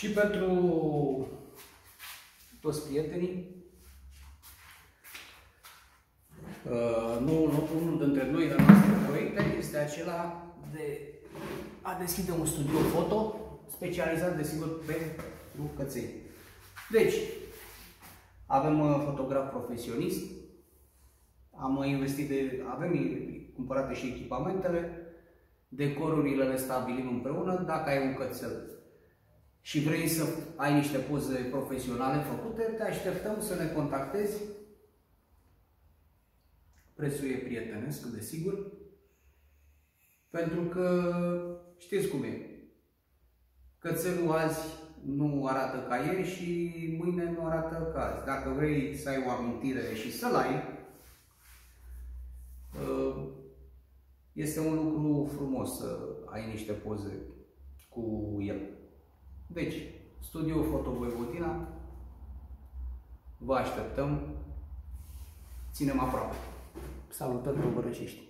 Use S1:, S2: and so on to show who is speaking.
S1: Și pentru toți prietenii, uh, nu, nu, unul dintre noi, la noastre proiecte, este acela de a deschide un studio foto specializat, desigur, pentru căței. Deci, avem uh, fotograf profesionist, am investit de, avem cumpărate și echipamentele, decorurile le stabilim împreună. Dacă ai un cățel și vrei să ai niște poze profesionale făcute, te așteptăm să ne contactezi. Prețul e prietenesc, desigur, pentru că știți cum e. Cățelul azi nu arată ca ieri și mâine nu arată ca azi. Dacă vrei să ai o amintire și să-l ai, ă, este un lucru frumos să ai niște poze cu el. Deci, Studio Foto Voivodina, vă așteptăm, ținem aproape. Salutări, Bărășești!